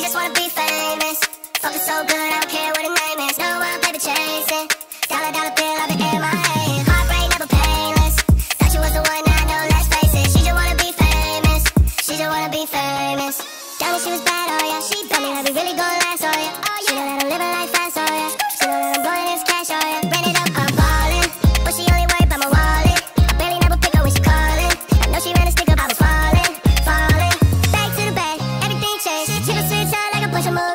just wanna be famous. Fucking so good, I don't care what her name is. No one paper chasing. Dollar, dollar bill, I've been MIA. Heartbreak, never painless. Thought you was the one, I know, let's face it. She just wanna be famous. She just wanna be famous. Tell me she was bad, oh yeah. She me that we really yeah. 什么？